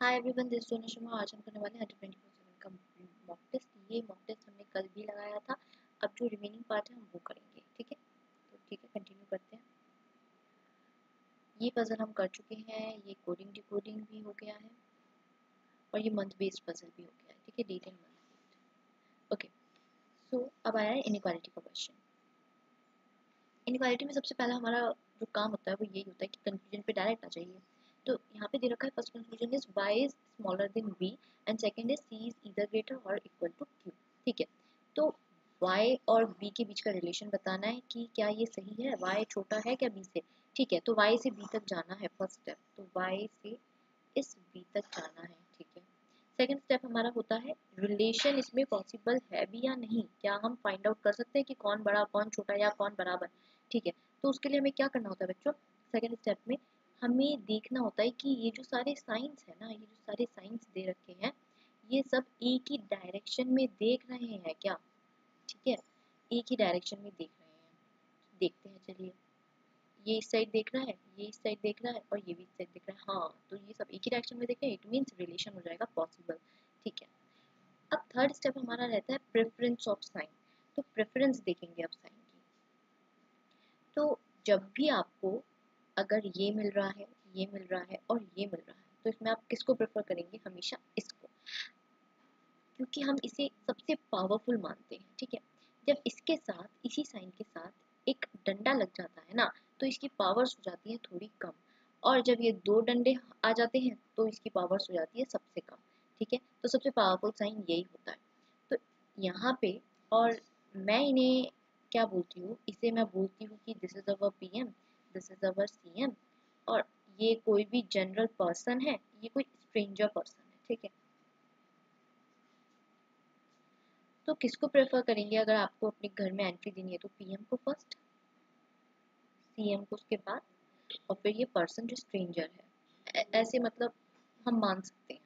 Hi everyone this सोना शर्मा आज हम करने वाले हैं ट्वेंटी फोर सेवन का मॉक टेस्ट ये मॉक टेस्ट हमने कल भी लगाया था। अब जो रिमेनिंग पार्ट है, हम वो करेंगे, ठीक है? तो ठीक है कंटिन्यू करते हैं। ये पजल हम कर चुके हैं। ये कोडिंग डिकोडिंग भी हो गया है और ये मंथ बेस्ड पजल भी हो गया है, ठीक है? Date and month okay so अब आया है इनक्वालिटी का क्वेश्चन इनक्वालिटी में सबसे पहला हमारा जो काम होता है, वो यही होता है कि कंक्लूजन पे डायरेक्ट आ जाइए। तो यहाँ पे दे रखा है first conclusion is y is smaller than b and second is c is either greater और इक्वल टू q. ठीक है? तो y और b के बीच का रिलेशन बताना है कि क्या ये सही है? y छोटा है क्या b से? ठीक है तो y से b तक जाना है फ़र्स्ट स्टेप तो y से इस b तक जाना है, ठीक है? सेकंड स्टेप हमारा होता है रिलेशन इसमें पॉसिबल है भी या नहीं? क्या हम फाइंड आउट कर सकते हैं कि कौन बड़ा कौन छोटा या कौन बराबर? ठीक है तो उसके लिए हमें क्या करना होता है बच्चों? सेकंड स्टेप में हमें देखना होता है कि ये जो सारे साइंस है ना, ये जो सारे साइंस दे रखे हैं, ये सब एक ही डायरेक्शन में देख रहे हैं क्या? ठीक है? एक ही डायरेक्शन में देख रहे हैं। देखते हैं, चलिए। ये इस साइड देख रहा है, ये इस साइड देख रहा है और ये भी इस साइड देख रहा है। हाँ तो ये सब एक ही डायरेक्शन में देख रहे हैं। इट मीन्स रिलेशन हो जाएगा पॉसिबल ठीक है? अब थर्ड स्टेप हमारा रहता है प्रेफरेंस ऑफ़ साइन तो प्रेफरेंस देखेंगे अब साइन की। तो जब भी आपको अगर ये मिल रहा है, ये मिल रहा है और ये मिल रहा है तो इसमें आप किसको प्रेफर करेंगे? हमेशा इसको। क्योंकि हम इसे सबसे पावरफुल मानते हैं, ठीक है? जब इसके साथ, इसी साइन के साथ एक डंडा लग जाता है ना तो इसकी पावर्स हो जाती है थोड़ी कम। और जब ये दो डंडे आ जाते हैं तो इसकी पावर्स हो जाती है सबसे कम, ठीक है? तो सबसे पावरफुल साइन यही होता है। तो यहाँ पे, और मैं इन्हें क्या बोलती हूँ? इसे मैं बोलती हूँ कि this is our P M this is our C M और ये कोई भी जनरल पर्सन है, ये कोई स्ट्रेंजर पर्सन है, ठीक है? तो किसको प्रेफर करेंगे अगर आपको अपने घर में एंट्री देनी है तो पीएम को फ़र्स्ट सीएम को उसके बाद, और फिर ये पर्सन जो स्ट्रेंजर है। ऐसे मतलब हम मान सकते हैं।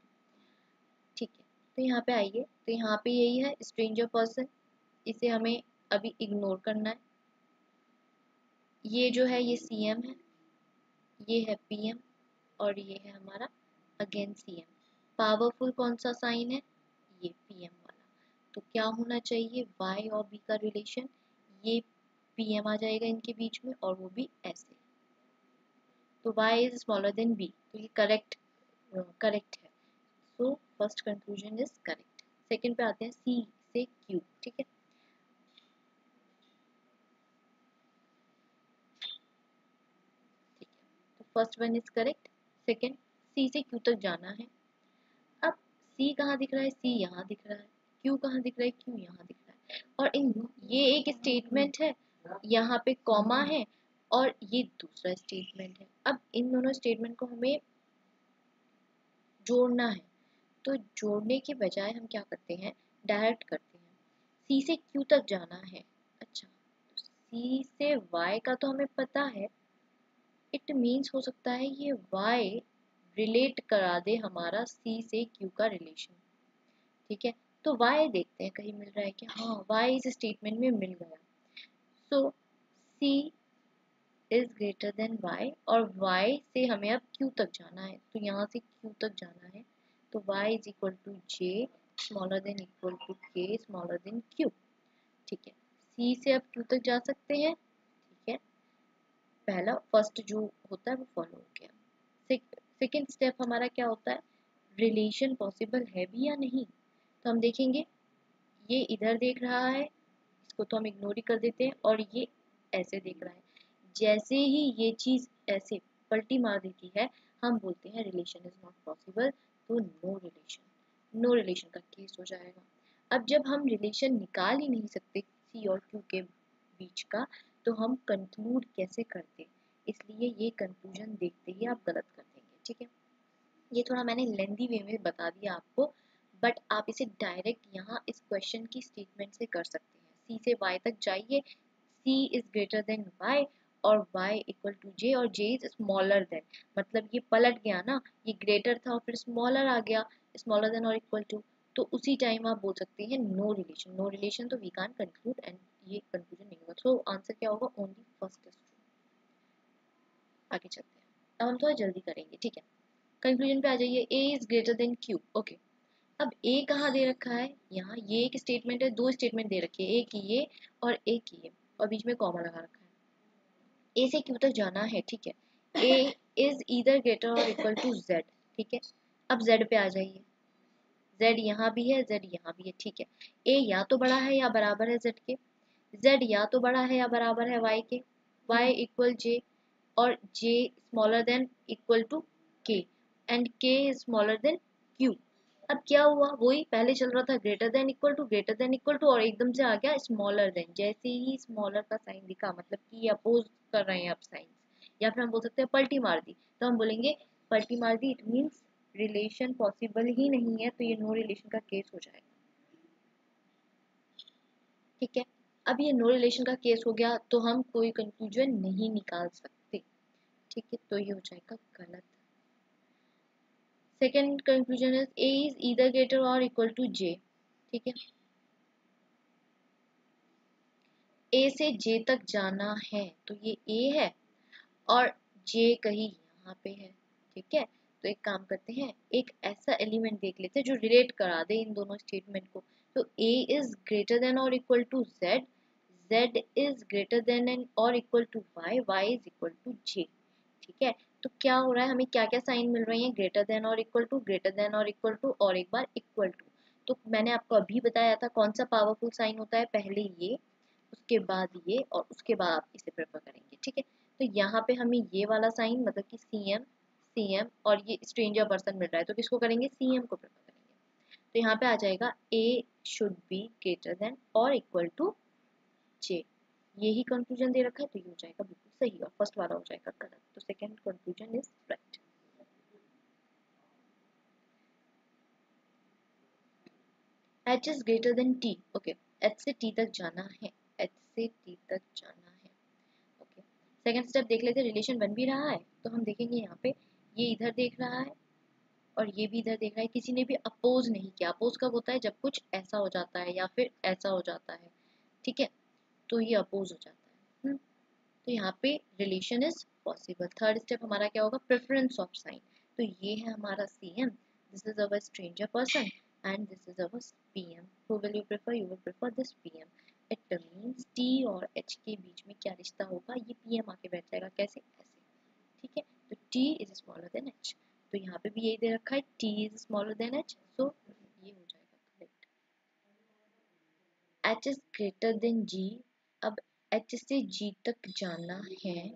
ठीक है तो यहाँ पे आइए। तो यहाँ पे यही है स्ट्रेंजर पर्सन इसे हमें अभी इग्नोर करना है। ये जो है ये सीएम है, ये है पीएम और ये है हमारा अगेन सीएम पावरफुल कौन सा साइन है? ये पीएम वाला. तो क्या होना चाहिए? वाई और बी का रिलेशन ये पी एम आ जाएगा इनके बीच में और वो भी ऐसे. तो Y is smaller than B तो ये करेक्ट करेक्ट है. So first conclusion is correct second पे आते हैं सी से क्यू ठीक है? First one is correct second C से क्यू तक जाना है। अब सी कहाँ दिख रहा है? सी यहाँ दिख रहा है। क्यू कहाँ दिख रहा है? क्यू यहाँ दिख रहा है। और इन ये एक स्टेटमेंट है। यहाँ पे कॉमा है और ये दूसरा स्टेटमेंट है। अब इन दोनों स्टेटमेंट को हमें जोड़ना है। तो जोड़ने के बजाय हम क्या करते हैं? डायरेक्ट करते हैं। सी से क्यू तक जाना है। अच्छा तो सी से वाई का तो हमें पता है। इट मीन्स हो सकता है ये y रिलेट करा दे हमारा c से q का रिलेशन ठीक है? तो y देखते हैं, कहीं मिल रहा है कि हाँ y इस स्टेटमेंट में मिल गया। So c is greater than y और y से हमें अब q तक जाना है। तो यहाँ से q तक जाना है। तो y is equal to j smaller than equal to k smaller than q ठीक है? C से अब q तक जा सकते हैं। पहला फ़र्स्ट जो होता है वो फॉलो हो गया। सेकेंड स्टेप हमारा क्या होता है? रिलेशन पॉसिबल है भी या नहीं? तो हम देखेंगे, ये इधर देख रहा है, इसको तो हम इग्नोर ही कर देते हैं, और ये ऐसे देख रहा है। जैसे ही ये चीज़ ऐसे पलटी मार देती है, हम बोलते हैं रिलेशन इज़ नॉट पॉसिबल तो नो रिलेशन नो रिलेशन का केस हो जाएगा। अब जब हम रिलेशन निकाल ही नहीं सकते सी और क्यू के बीच का तो हम कंक्लूड कैसे करते इसलिए ये कंक्लूजन देखते ही आप गलत कर देंगे, ठीक है? ये थोड़ा मैंने लेंदी वे में बता दिया आपको बट आप इसे डायरेक्ट यहाँ इस क्वेश्चन की स्टेटमेंट से कर सकते हैं। सी से वाई तक जाइए। C is greater than Y और y इक्वल टू j और j इज़ स्मॉलर देन मतलब ये पलट गया ना, ये ग्रेटर था और फिर स्मॉलर आ गया स्मॉलर देन और इक्वल टू तो उसी टाइम आप बोल सकते हैं नो रिलेशन नो रिलेशन तो वी कान कंक्लूड एंड ये कंक्लूजन नहीं होगा। सो आंसर क्या होगा? ओनली फ़र्स्ट इज़ आगे चलते हैं। अब हम थोड़ा जल्दी करेंगे, ठीक है? कंक्लूजन पे आ जाइए। A is greater than Q okay अब ए कहाँ दे रखा है? यहाँ। ये एक स्टेटमेंट है, दो स्टेटमेंट दे रखी है। एक ये और एक ये। और बीच में कॉमा लगा रखा है। ए से क्यू तक जाना है, ठीक है? ए इज़ ईदर ग्रेटर और इक्वल टू जेड ठीक है? अब जेड पे आ जाइए। जेड यहाँ भी है जेड यहाँ भी है, ठीक है? ए या तो बड़ा है या बराबर है जेड के। जेड या तो बड़ा है या बराबर है वाई के। वाई इक्वल जे और J smaller than equal to K and K smaller than Q अब क्या हुआ? वही पहले चल रहा था greater than equal to greater than equal to और एकदम से आ गया स्मॉलर देन जैसे ही स्मॉलर का साइन दिखा मतलब कि अपोज कर रहे हैं आप साइन या फिर हम बोल सकते हैं पलटी मार दी। तो हम बोलेंगे पलटी मार दी इट मीन्स रिलेशन पॉसिबल ही नहीं है तो ये नो रिलेशन का केस हो जाएगा। ठीक है? अब ये नो रिलेशन का केस हो गया तो हम कोई कंक्लूजन नहीं निकाल सकते। ठीक है तो ये हो जाएगा गलत। Second conclusion is A is either greater और इक्वल टू जे ठीक है? ए से जे तक जाना है तो ये ए है और जे कहीं यहाँ पे है। ठीक है? तो एक काम करते हैं, एक ऐसा एलिमेंट देख लेते हैं जो रिलेट करा दे इन दोनों स्टेटमेंट को। तो ए इज़ ग्रेटर देन और equal to Z Z is greater than and और equal to Y Y is equal to J ठीक है? तो क्या हो रहा है? हमें क्या क्या साइन मिल रही है? ग्रेटर देन और इक्वल टू ग्रेटर देन और इक्वल टू और एक बार इक्वल टू तो मैंने आपको अभी बताया था कौन सा पावरफुल साइन होता है? पहले ये, उसके बाद ये और उसके बाद आप इसे प्रेफर करेंगे। ठीक है? तो यहाँ पे हमें ये वाला साइन मतलब कि सी एम सी एम और ये स्ट्रेंजर पर्सन मिल रहा है। तो किसको करेंगे? सी एम को प्रेफर तो यहाँ पे आ जाएगा A should be greater than और इक्वल टू जे यही कंक्लूजन दे रखा है तो ये हो जाएगा बिल्कुल सही और फ़र्स्ट वाला हो जाएगा गलत। तो second conclusion is right H is greater than T okay H से टी तक जाना है। एच से टी तक जाना है। ओके सेकेंड स्टेप देख लेते रिलेशन बन भी रहा है तो हम देखेंगे यहाँ पे ये इधर देख रहा है और ये भी इधर देख है किसी ने भी अपोज नहीं किया। अपोज कब होता है? जब कुछ ऐसा हो जाता है या फिर ऐसा हो जाता है। ठीक है? तो ये अपोज हो जाता है? हम्म, तो यहाँ पे relation is possible third step हमारा क्या होगा? प्रेफरेंस ऑफ़ साइन तो ये है हमारा C M this is our stranger person and is our P M who will you prefer you will prefer this P M it means T और H के बीच में क्या रिश्ता होगा? ये पी एम आके बैठ जाएगा। कैसे? ऐसे। ठीक है? तो T is smaller than H तो यहाँ पे भी यही दे रखा है T is smaller than H so ये हो जाएगा correct H is greater than G अब एच से जी तक जाना है।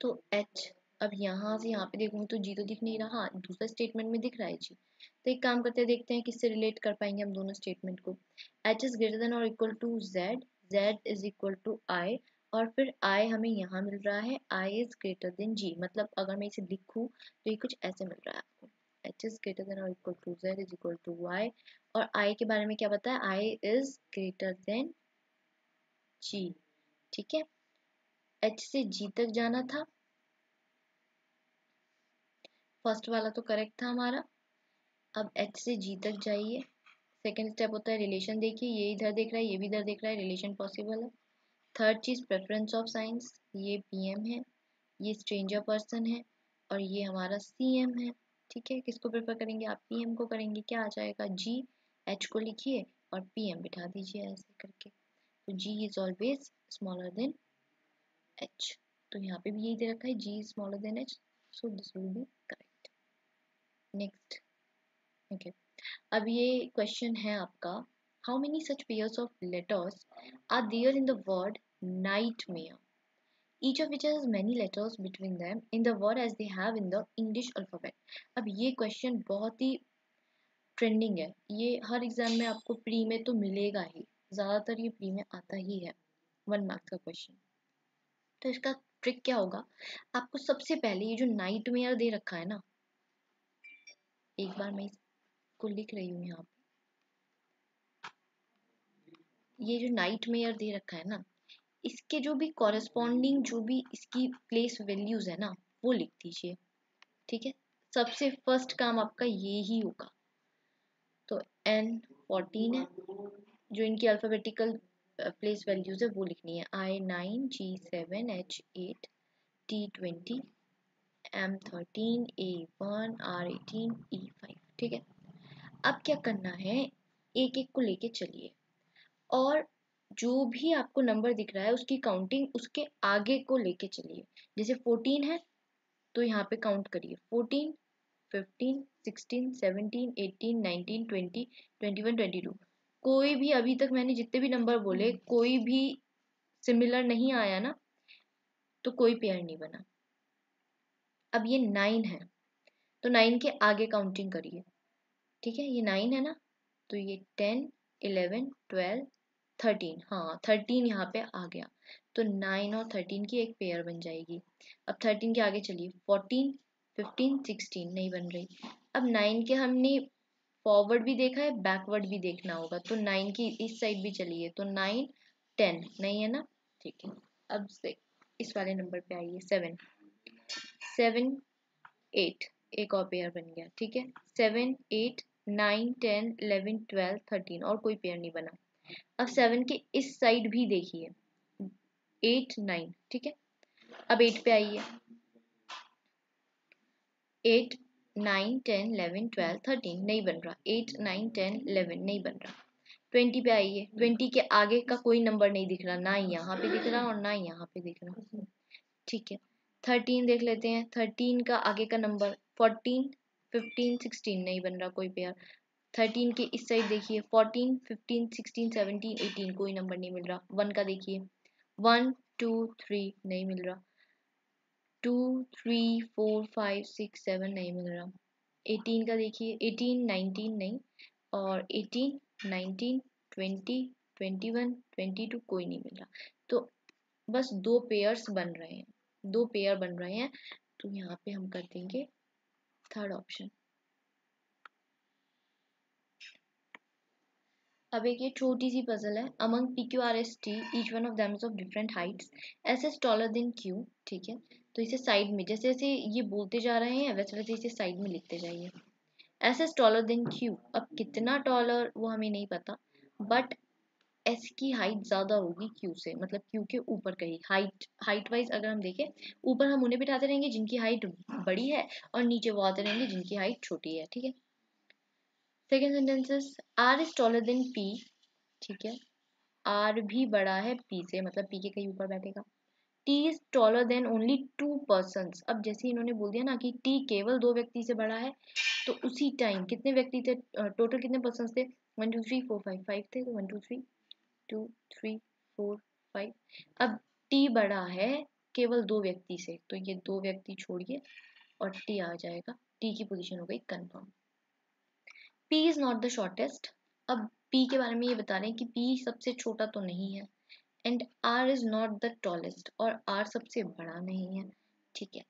तो एच अब यहाँ से यहाँ पे देखूँ तो जी तो दिख नहीं रहा, दूसरा स्टेटमेंट में दिख रहा है जी तो एक काम करते हैं, देखते हैं किससे रिलेट कर पाएँगे हम दोनों स्टेटमेंट को. एच इज़ ग्रेटर देन और equal to Z Z is equal to I और फिर आई हमें यहाँ मिल रहा है I is greater than G मतलब अगर मैं इसे लिखूँ तो ये कुछ ऐसे मिल रहा है आपको। एच इज़ ग्रेटर देन और equal to Z is equal to Y और आई के बारे में क्या बताया? I is greater than G ठीक है? एच से जी तक जाना था। फ़र्स्ट वाला तो करेक्ट था हमारा। अब एच से जी तक जाइए। सेकेंड स्टेप होता है रिलेशन देखिए, ये इधर देख रहा है, ये भी इधर देख रहा है रिलेशन पॉसिबल है। थर्ड चीज़ प्रेफरेंस ऑफ़ साइंस ये पीएम है, ये स्ट्रेंजर पर्सन है और ये हमारा सीएम है, ठीक है? किसको प्रेफर करेंगे? आप पीएम को करेंगे, क्या आ जाएगा? जी एच को लिखिए और पीएम बिठा दीजिए ऐसे करके। तो G is always smaller than H तो यहाँ पे भी यही दे रखा है G is smaller than H so this will be correct next okay अब ये क्वेश्चन है आपका how many such pairs of letters are there in the word nightmare? Each of which has many letters between them in the word as they have in the English alphabet. अब ये question बहुत ही trending है। ये हर exam में आपको pre में तो मिलेगा ही। ज़्यादातर ये प्री में आता ही है। वन मार्क्स का क्वेश्चन तो इसका ट्रिक क्या होगा? आपको सबसे पहले ये जो नाइट मेयर दे रखा है ना, एक बार मैं इसको लिख रही हूँ यहाँ पे। ये जो नाइट मेयर दे रखा है ना, इसके जो भी कॉरेस्पॉन्डिंग जो भी इसकी प्लेस वैल्यूज़ है ना, वो लिख दीजिए। ठीक है? सबसे फ़र्स्ट काम आपका ये ही होगा। तो एन फोर्टीन है, जो इनकी अल्फ़ाबेटिकल प्लेस वैल्यूज़ है, वो लिखनी है। I nine G seven H eight T twenty M thirteen A one R eighteen E five ठीक है? अब क्या करना है? एक एक को लेके चलिए। और जो भी आपको नंबर दिख रहा है उसकी काउंटिंग उसके आगे को लेके चलिए। जैसे फोर्टीन है तो यहाँ पे काउंट करिए। Fourteen fifteen sixteen seventeen eighteen nineteen twenty twenty one twenty two कोई भी अभी तक मैंने जितने भी नंबर बोले हम्म। कोई भी सिमिलर नहीं आया ना तो कोई पेयर नहीं बना। अब ये नाइन है तो नाइन के आगे काउंटिंग करिए। ठीक है ये नाइन है ना तो ये टेन इलेवन ट्वेल्व थर्टीन हाँ थर्टीन यहाँ पे आ गया। तो नाइन और थर्टीन की एक पेयर बन जाएगी। अब थर्टीन के आगे चलिए। फोर्टीन फिफ्टीन सिक्सटीन नहीं बन रही। अब नाइन के हमने फॉरवर्ड भी देखा है बैकवर्ड भी देखना होगा। तो नाइन की इस साइड भी चलिए। तो नाइन टेन नहीं है ना? ठीक है। अब से इस वाले नंबर पे आइए। सेवन सेवन एट एक और पेयर बन गया। ठीक है? Seven eight nine ten eleven twelve thirteen और कोई पेयर नहीं बना। अब सेवन के इस साइड भी देखिए। एट नाइन ठीक है? अब एट पे आइए। Eight nine ten eleven twelve thirteen नहीं बन रहा। एट नाइन टेन इलेवन नहीं बन रहा। ट्वेंटी पे आइए। ट्वेंटी के आगे का कोई नंबर नहीं दिख रहा। ना ही यहाँ पे दिख रहा और ना ही यहाँ पे दिख रहा। ठीक है। थर्टीन देख लेते हैं। थर्टीन का आगे का नंबर फोर्टीन फिफ्टीन सिक्सटीन नहीं बन रहा कोई पेयर थर्टीन के इस साइड देखिए, fourteen, fifteen, sixteen, seventeen, eighteen, कोई नंबर नहीं मिल रहा। वन का देखिए। वन, टू, थ्री नहीं मिल रहा। Two, three, four, five, six, seven नहीं मिल रहा। एटीन का देखिए, एटीन, नाइनटीन नहीं और eighteen, nineteen, twenty twenty one, twenty two कोई नहीं मिल रहा। तो बस दो पेयर्स बन रहे हैं। दो पेयर बन रहे हैं। तो यहाँ पे हम कर देंगे थर्ड ऑप्शन अब एक ये छोटी सी पजल है among P Q R S T each one of them of different heights S S taller than Q ठीक है? तो इसे साइड में, जैसे जैसे ये बोलते जा रहे हैं, वैसे वैसे इसे साइड में लिखते जाइए। S S taller than Q अब कितना टॉलर वो हमें नहीं पता बट एस की हाइट ज़्यादा होगी क्यू से मतलब क्यू के ऊपर कहीं हाइट हाइट वाइज अगर हम देखें, ऊपर हम उन्हें बिठाते रहेंगे जिनकी हाइट बड़ी है, और नीचे वो आते रहेंगे जिनकी हाइट छोटी है, ठीक है? Second sentences R is taller than P ठीक है? आर भी बड़ा है पी से मतलब पी के कहीं ऊपर बैठेगा। T is taller than only two person अब जैसे इन्होंने बोल दिया ना कि टी केवल दो व्यक्ति से बड़ा है तो उसी टाइम कितने व्यक्ति थे? टोटल कितने पर्सन थे? One two three four five five थे तो one two three two three four five अब टी बड़ा है केवल दो व्यक्ति से तो ये दो व्यक्ति छोड़िए और टी आ जाएगा। टी की पोजीशन हो गई confirm P is not the shortest अब P के बारे में ये बता रहे हैं कि P सबसे छोटा तो नहीं है and R is not the tallest और R सबसे बड़ा नहीं है। ठीक है।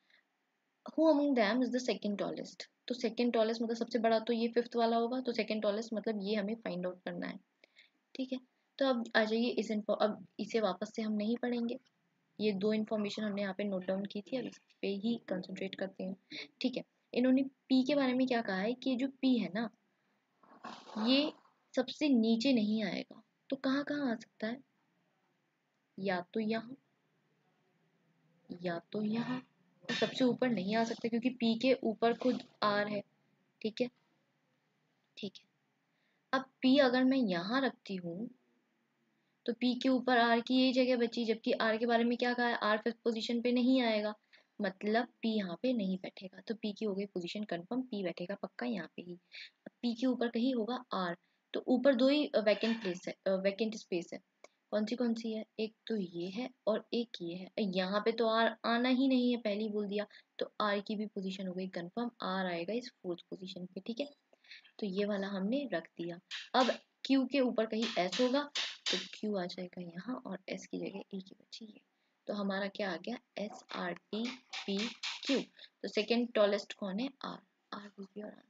Who among them is the second tallest तो सेकेंड टॉलेस्ट मतलब सबसे बड़ा तो ये फिफ्थ वाला होगा तो सेकेंड टॉलेस्ट मतलब ये हमें फाइंड आउट करना है। ठीक है। तो अब आ जाइए इस इन्फो अब इसे वापस से हम नहीं पढ़ेंगे। ये दो इन्फॉर्मेशन हमने यहाँ पे नोट डाउन की थी, अब इस पे ही कंसंट्रेट करते हैं। ठीक है। इन्होंने पी के बारे में क्या कहा है कि जो पी है ना ये सबसे नीचे नहीं आएगा। तो कहाँ कहाँ आ सकता है? या तो यहाँ, या तो यहाँ। तो सबसे ऊपर नहीं आ सकता क्योंकि पी के ऊपर खुद आर है। ठीक है? ठीक है। अब पी अगर मैं यहाँ रखती हूँ तो पी के ऊपर आर की यही जगह बची, जबकि आर के बारे में क्या कहा है? आर फिफ्थ पोजीशन पे नहीं आएगा। मतलब पी यहाँ पे नहीं बैठेगा। तो पी की हो गई पोजीशन कंफर्म पी बैठेगा पक्का यहाँ पे ही। पी के ऊपर कहीं होगा आर तो ऊपर दो ही वैकेंट प्लेस है वैकेंट स्पेस है। कौन सी कौन सी है? एक तो ये है और एक ये है। यहाँ पे तो आर आना ही नहीं है, पहले ही बोल दिया। तो आर की भी पोजीशन हो गई कंफर्म आर आएगा इस फोर्थ पोजीशन पे, ठीक है? तो ये वाला हमने रख दिया। अब क्यू के ऊपर कहीं एस होगा तो क्यू आ जाएगा यहाँ और एस की जगह ए की बची है। तो हमारा क्या आ गया? S R T P Q तो सेकेंड टॉलेस्ट कौन है? R R be your answer